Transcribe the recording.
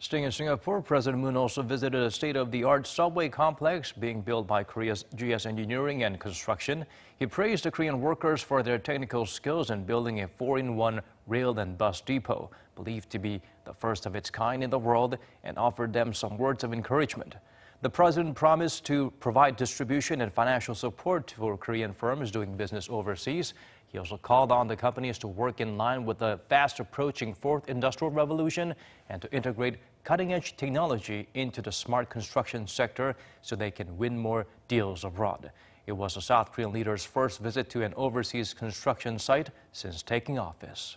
Staying in Singapore, President Moon also visited a state-of-the-art subway complex being built by Korea's GS Engineering and Construction. He praised the Korean workers for their technical skills in building a four-in-one rail and bus depot, believed to be the first of its kind in the world, and offered them some words of encouragement. The president promised to provide distribution and financial support for Korean firms doing business overseas. He also called on the companies to work in line with the fast approaching fourth industrial revolution and to integrate cutting edge technology into the smart construction sector so they can win more deals abroad. It was the South Korean leader's first visit to an overseas construction site since taking office.